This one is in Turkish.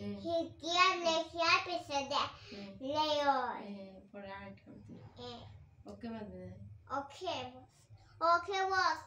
Eh, hikiyan le siya pisa de eh, leyoy. eh, for art company. Eh, Okay. Okay, boss.